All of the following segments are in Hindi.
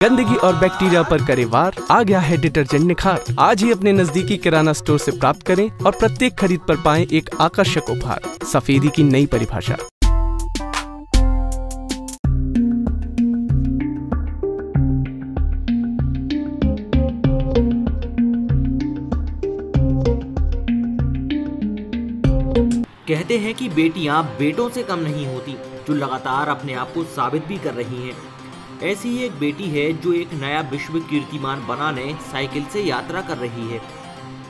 गंदगी और बैक्टीरिया पर करे वार, आ गया है डिटर्जेंट निखार। आज ही अपने नजदीकी किराना स्टोर से प्राप्त करें और प्रत्येक खरीद पर पाएँ एक आकर्षक उपहार, सफेदी की नई परिभाषा। कहते हैं कि बेटियाँ बेटों से कम नहीं होती, जो लगातार अपने आप को साबित भी कर रही हैं। ऐसी ही एक बेटी है जो एक नया विश्व कीर्तिमान बनाने साइकिल से यात्रा कर रही है।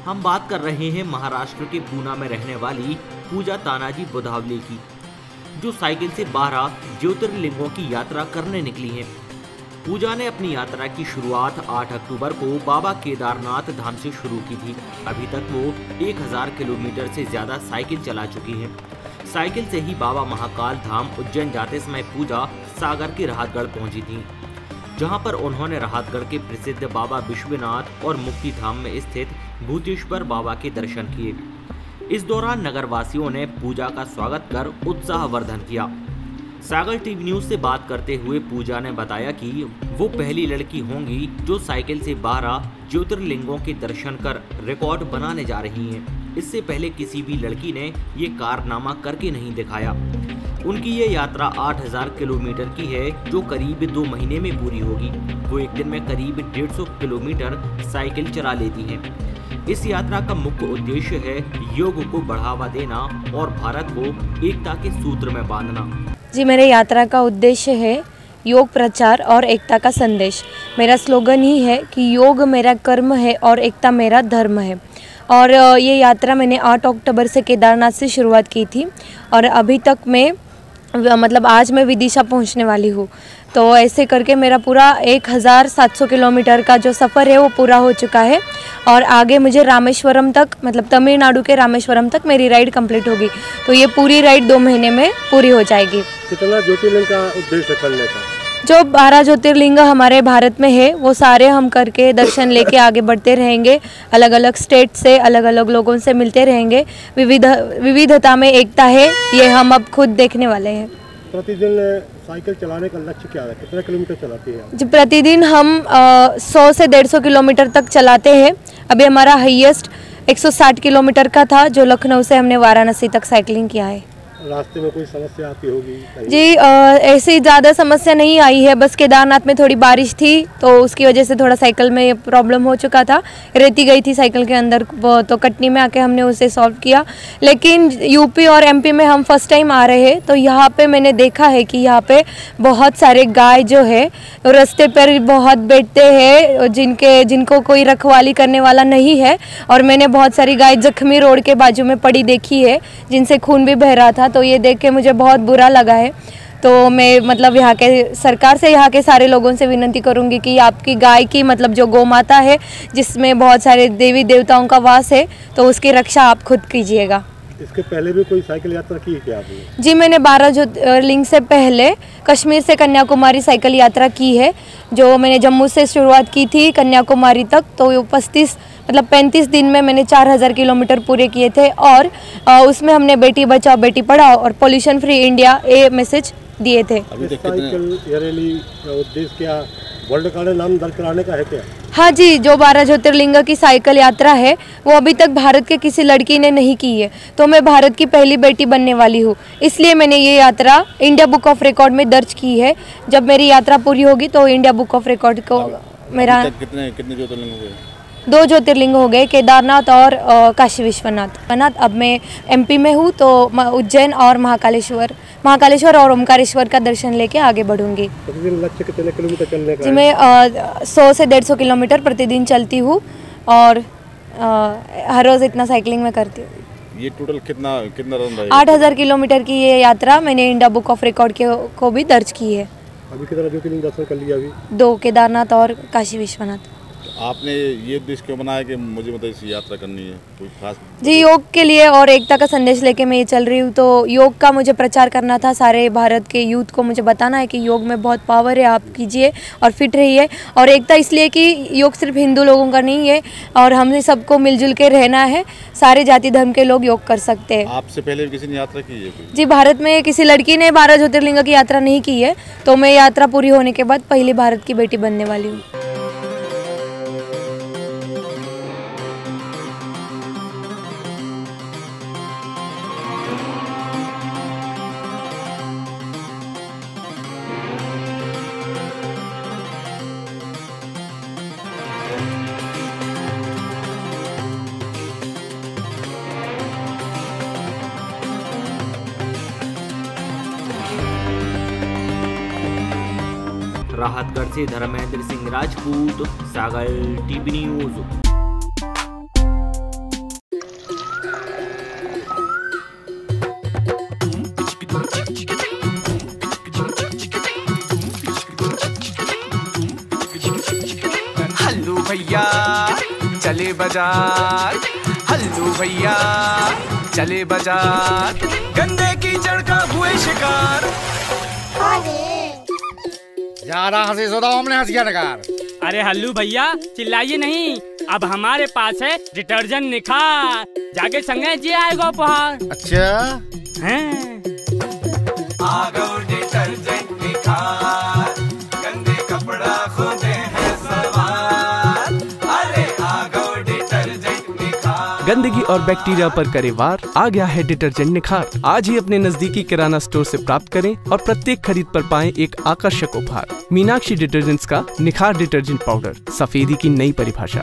हम बात कर रहे हैं महाराष्ट्र के पूना में रहने वाली पूजा तानाजी बुधावले की, जो साइकिल से बारह ज्योतिर्लिंगों की यात्रा करने निकली हैं। पूजा ने अपनी यात्रा की शुरुआत 8 अक्टूबर को बाबा केदारनाथ धाम से शुरू की थी। अभी तक वो 1000 किलोमीटर से ज़्यादा साइकिल चला चुकी हैं। साइकिल से ही बाबा महाकाल धाम उज्जैन जाते समय पूजा सागर के राहतगढ़ पहुँची थी, जहाँ पर उन्होंने राहतगढ़ के प्रसिद्ध बाबा विश्वनाथ और मुक्ति धाम में स्थित भूतेश्वर बाबा के दर्शन किए इस दौरान नगरवासियों ने पूजा का स्वागत कर उत्साहवर्धन किया सागर टीवी न्यूज़ से बात करते हुए पूजा ने बताया कि वो पहली लड़की होंगी जो साइकिल से 12 ज्योतिर्लिंगों के दर्शन कर रिकॉर्ड बनाने जा रही हैं। इससे पहले किसी भी लड़की ने ये कारनामा करके नहीं दिखाया। उनकी ये यात्रा 8000 किलोमीटर की है, जो करीब दो महीने में पूरी होगी। वो एक दिन में करीब 150 किलोमीटर साइकिल चला लेती हैं। इस यात्रा का मुख्य उद्देश्य है योग को बढ़ावा देना और भारत को एकता के सूत्र में बांधना। जी, मेरे यात्रा का उद्देश्य है योग प्रचार और एकता का संदेश। मेरा स्लोगन ही है कि योग मेरा कर्म है और एकता मेरा धर्म है। और ये यात्रा मैंने 8 अक्टूबर से केदारनाथ से शुरुआत की थी और अभी तक मैं मतलब आज मैं विदिशा पहुँचने वाली हूँ। तो ऐसे करके मेरा पूरा 1700 किलोमीटर का जो सफ़र है वो पूरा हो चुका है और आगे मुझे रामेश्वरम तक मतलब तमिलनाडु के रामेश्वरम तक मेरी राइड कंप्लीट होगी। तो ये पूरी राइड दो महीने में पूरी हो जाएगी। कितना ज्योतिर्लिंग का उद्देश्य करने का? जो बारह ज्योतिर्लिंग हमारे भारत में है वो सारे हम करके दर्शन लेके आगे बढ़ते रहेंगे। अलग अलग स्टेट से अलग अलग लोगों से मिलते रहेंगे। विविध विविधता में एकता है ये हम अब खुद देखने वाले हैं। प्रतिदिन साइकिल चलाने का लक्ष्य क्या है? कितने किलोमीटर चलाती है? जी प्रतिदिन हम सौ से डेढ़ सौ किलोमीटर तक चलाते हैं। अभी हमारा हाईएस्ट 160 किलोमीटर का था जो लखनऊ से हमने वाराणसी तक साइकिलिंग किया है। रास्ते में कोई समस्या आती होगी? जी अ, ऐसी ज़्यादा समस्या नहीं आई है। बस केदारनाथ में थोड़ी बारिश थी तो उसकी वजह से थोड़ा साइकिल में प्रॉब्लम हो चुका था। रेती गई थी साइकिल के अंदर तो कटनी में आके हमने उसे सॉल्व किया। लेकिन यूपी और एमपी में हम फ़र्स्ट टाइम आ रहे हैं तो यहाँ पे मैंने देखा है कि यहाँ पे बहुत सारे गाय जो है रास्ते पर बहुत बैठते हैं जिनके जिनको कोई रखवाली करने वाला नहीं है। और मैंने बहुत सारी गाय जख्मी रोड के बाजू में पड़ी देखी है जिनसे खून भी बह रहा था। तो ये देख के मुझे बहुत बुरा लगा है। तो मैं मतलब यहाँ के सरकार से यहाँ के सारे लोगों से विनती करूँगी कि आपकी गाय की मतलब जो गौ माता है, जिसमें बहुत सारे देवी देवताओं का वास है तो उसकी रक्षा आप खुद कीजिएगा। इसके पहले भी कोई साइकिल यात्रा की है क्या आपने? जी मैंने बारह ज्योतिर्लिंग से पहले कश्मीर से कन्याकुमारी साइकिल यात्रा की है जो मैंने जम्मू से शुरुआत की थी कन्याकुमारी तक। तो वो पच्चीस मतलब पैंतीस दिन में मैंने चार हज़ार किलोमीटर पूरे किए थे और उसमें हमने बेटी बचाओ बेटी पढ़ाओ और पोल्यूशन फ्री इंडिया ये मैसेज दिए थे। साइकिल उद्देश्य क्या? वर्ल्ड रिकॉर्ड नाम दर्ज कराने का है क्या? हाँ जी जो बारह ज्योतिर्लिंग की साइकिल यात्रा है वो अभी तक भारत के किसी लड़की ने नहीं की है। तो मैं भारत की पहली बेटी बनने वाली हूँ। इसलिए मैंने ये यात्रा इंडिया बुक ऑफ़ रिकॉर्ड में दर्ज की है। जब मेरी यात्रा पूरी होगी तो इंडिया बुक ऑफ़ रिकॉर्ड को मेरा कितने कितने ज्योतिर्लिंग हुए? दो ज्योतिर्लिंग हो गए केदारनाथ और काशी विश्वनाथ। विश्वनाथ अब मैं एमपी में हूँ तो उज्जैन और महाकालेश्वर महाकालेश्वर और ओमकारेश्वर का दर्शन लेके आगे बढ़ूँगी। लक्ष्य कितने किलोमीटर चलने का जी मैं सौ से डेढ़ सौ किलोमीटर प्रतिदिन चलती हूँ और अ, हर रोज़ इतना साइकिलिंग में करती हूँ। ये टोटल कितना कितना रन रहेगा? आठ हज़ार किलोमीटर की ये यात्रा मैंने इंडिया बुक ऑफ़ रिकॉर्ड के को भी दर्ज की है। अभी कितना दर्शन कर लिया अभी? दो केदारनाथ और काशी विश्वनाथ। आपने ये उद्देश्य क्यों बनाया कि मुझे मतलब इस यात्रा करनी है? कोई खास जी योग के लिए और एकता का संदेश लेके मैं ये चल रही हूँ। तो योग का मुझे प्रचार करना था। सारे भारत के यूथ को मुझे बताना है कि योग में बहुत पावर है आप कीजिए और फिट रहिए। और एकता इसलिए कि योग सिर्फ़ हिंदू लोगों का नहीं है और हमने सबको मिलजुल के रहना है। सारे जाति धर्म के लोग योग कर सकते हैं। आपसे पहले किसी ने यात्रा की है जी भारत में किसी लड़की ने बारह ज्योतिर्लिंग की यात्रा नहीं की है। तो मैं यात्रा पूरी होने के बाद पहली भारत की बेटी बनने वाली हूँ। राहतगढ़ से धर्मेंद्र सिंह राजपूत सागर टीवी न्यूज़। हल्लू भैया चले बाज़ार। हल्लू भैया चले बाज़ार। गंदे की जड़ का हुए शिकार। ज़्यादा हँसी सुधा हमने हंस गया नकार अरे हल्लू भैया चिल्लाइए नहीं। अब हमारे पास है डिटर्जेंट निखार। जाके संगे जी आएगा उपहार। अच्छा। हैं? गंदगी और बैक्टीरिया पर करे वार, आ गया है डिटर्जेंट निखार। आज ही अपने नजदीकी किराना स्टोर से प्राप्त करें और प्रत्येक खरीद पर पाएँ एक आकर्षक उपहार। मीनाक्षी डिटर्जेंट्स का निखार डिटर्जेंट पाउडर, सफेदी की नई परिभाषा।